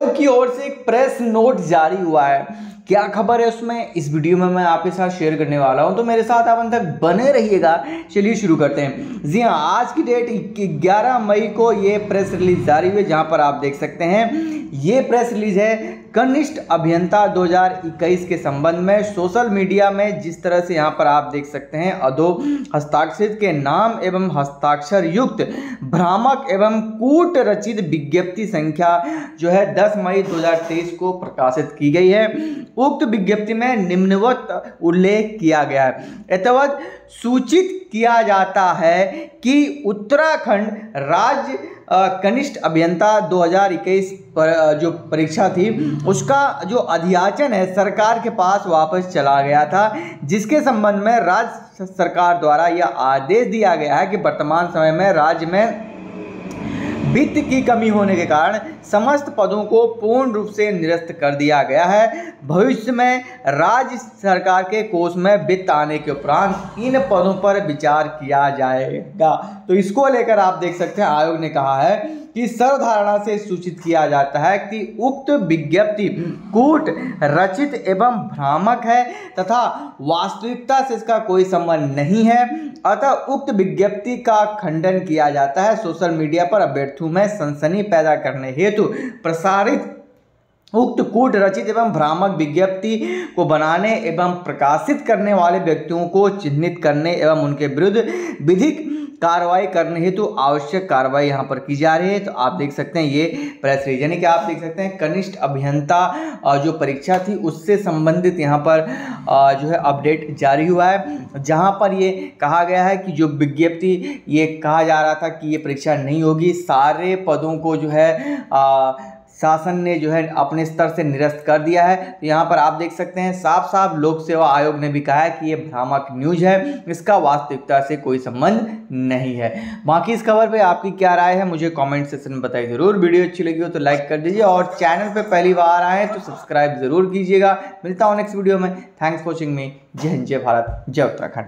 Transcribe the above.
की ओर से एक प्रेस नोट जारी हुआ है। क्या खबर है उसमें? इस वीडियो में मैं आपके साथ शेयर करने वाला हूँ तो मेरे साथ आप अंत तक बने रहिएगा। चलिए शुरू करते हैं। जी हाँ आज की डेट 11 मई को ये प्रेस रिलीज़ जारी हुई है, जहाँ पर आप देख सकते हैं, ये प्रेस रिलीज़ है कनिष्ठ अभियंता 2021 के संबंध में सोशल मीडिया में जिस तरह से यहाँ पर आप देख सकते हैं अधो हस्ताक्षरित के नाम एवं हस्ताक्षर युक्त, भ्रामक एवं कूट रचित विज्ञप्ति संख्या जो है 10 मई 2023 को प्रकाशित की गई है। उक्त विज्ञप्ति में निम्नवत उल्लेख किया गया है। एतवत सूचित किया जाता है कि उत्तराखंड राज्य कनिष्ठ अभियंता 2021 पर जो परीक्षा थी, उसका जो अध्याचन है, सरकार के पास वापस चला गया था, जिसके संबंध में राज्य सरकार द्वारा यह आदेश दिया गया है कि वर्तमान समय में राज्य में वित्त की कमी होने के कारण समस्त पदों को पूर्ण रूप से निरस्त कर दिया गया है। भविष्य में राज्य सरकार के कोष में वित्त आने के उपरांत इन पदों पर विचार किया जाएगा। तो इसको लेकर आप देख सकते हैं, आयोग ने कहा है कि सर्वधारणा से सूचित किया जाता है कि उक्त विज्ञप्ति कूट, रचित एवं भ्रामक है तथा वास्तविकता से इसका कोई संबंध नहीं है। अतः उक्त विज्ञप्ति का खंडन किया जाता है। सोशल मीडिया पर अभ्यर्थियों में सनसनी पैदा करने हेतु प्रसारित उक्त कूट रचित एवं भ्रामक विज्ञप्ति को बनाने एवं प्रकाशित करने वाले व्यक्तियों को चिन्हित करने एवं उनके विरुद्ध विधिक कार्रवाई करने हेतु तो आवश्यक कार्रवाई यहाँ पर की जा रही है। तो आप देख सकते हैं ये प्रेस रिलीज़ यानी कि आप देख सकते हैं कनिष्ठ अभियंता जो परीक्षा थी उससे संबंधित यहाँ पर जो है अपडेट जारी हुआ है। जहाँ पर ये कहा गया है कि जो विज्ञप्ति ये कहा जा रहा था कि ये परीक्षा नहीं होगी सारे पदों को जो है आ, शासन ने जो है अपने स्तर से निरस्त कर दिया है। तो यहाँ पर आप देख सकते हैं साफ़ साफ़ लोक सेवा आयोग ने भी कहा है कि ये भ्रामक न्यूज़ है, इसका वास्तविकता से कोई संबंध नहीं है। बाकी इस खबर पे आपकी क्या राय है, मुझे कमेंट सेक्शन में बताइए ज़रूर। वीडियो अच्छी लगी हो तो लाइक कर दीजिए और चैनल पर पहली बार आए तो सब्सक्राइब ज़रूर कीजिएगा। मिलता हूँ नेक्स्ट वीडियो में। थैंक्स वॉचिंग मी जय हिंद, जय भारत, जय उत्तराखंड।